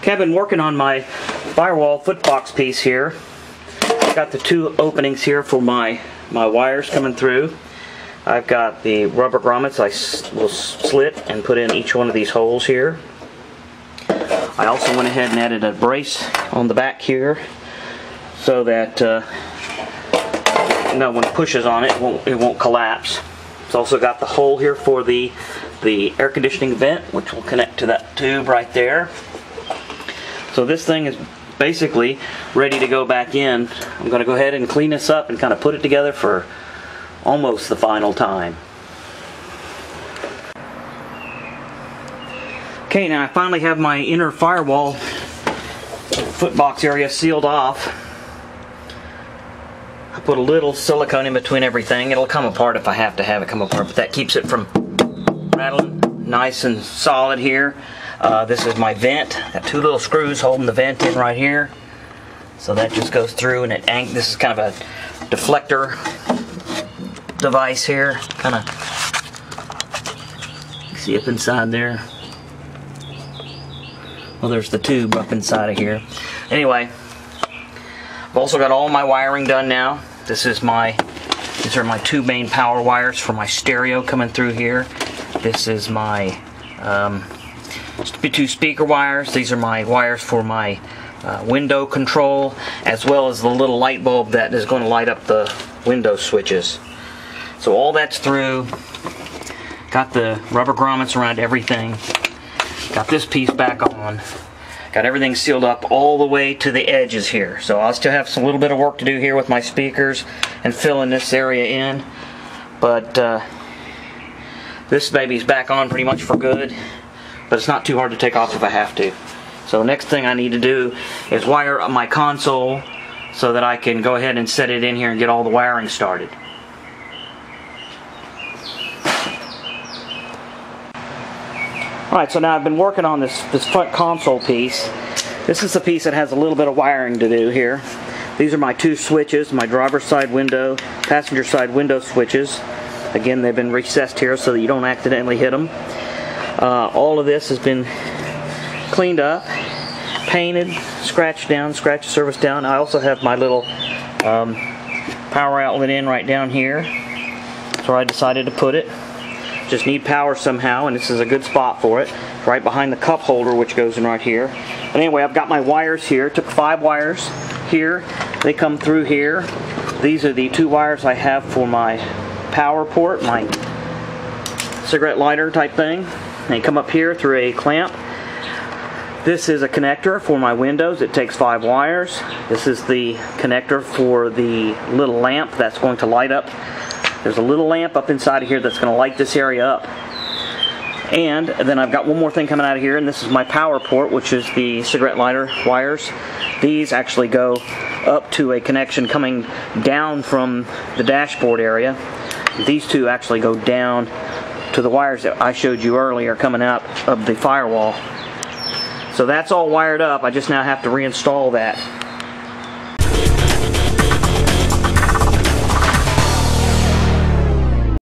Okay, I've been working on my firewall foot box piece here. I've Got the two openings here for my, my wires coming through. I've got the rubber grommets I will slit and put in each one of these holes here. I also went ahead and added a brace on the back here so that uh, no one pushes on it, it won't, it won't collapse. It's also got the hole here for the, the air conditioning vent, which will connect to that tube right there. So this thing is basically ready to go back in. I'm going to go ahead and clean this up and kind of put it together for almost the final time. Okay, now I finally have my inner firewall footbox area sealed off. I put a little silicone in between everything. It'll come apart if I have to have it come apart, but that keeps it from rattling nice and solid here. Uh, this is my vent. Got two little screws holding the vent in right here. So that just goes through and it this is kind of a deflector device here. Kind of see up inside there. Well, there's the tube up inside of here. Anyway, I've also got all my wiring done now. This is my, these are my two main power wires for my stereo coming through here. This is my um, two speaker wires. These are my wires for my uh, window control as well as the little light bulb that is going to light up the window switches. So all that's through. Got the rubber grommets around everything. Got this piece back on. Got everything sealed up all the way to the edges here. So I'll still have some little bit of work to do here with my speakers and filling this area in. But uh, this baby's back on pretty much for good but it's not too hard to take off if I have to. So next thing I need to do is wire up my console so that I can go ahead and set it in here and get all the wiring started. Alright, so now I've been working on this, this front console piece. This is the piece that has a little bit of wiring to do here. These are my two switches, my driver's side window, passenger side window switches. Again, they've been recessed here so that you don't accidentally hit them. Uh, all of this has been cleaned up, painted, scratched down, scratch surface down. I also have my little um, power outlet in right down here. That's where I decided to put it. Just need power somehow, and this is a good spot for it. Right behind the cup holder, which goes in right here. But anyway, I've got my wires here. Took five wires here. They come through here. These are the two wires I have for my power port, my cigarette lighter type thing. They come up here through a clamp. This is a connector for my windows. It takes five wires. This is the connector for the little lamp that's going to light up. There's a little lamp up inside of here that's going to light this area up. And then I've got one more thing coming out of here, and this is my power port, which is the cigarette lighter wires. These actually go up to a connection coming down from the dashboard area. These two actually go down to the wires that I showed you earlier coming out of the firewall. So that's all wired up. I just now have to reinstall that.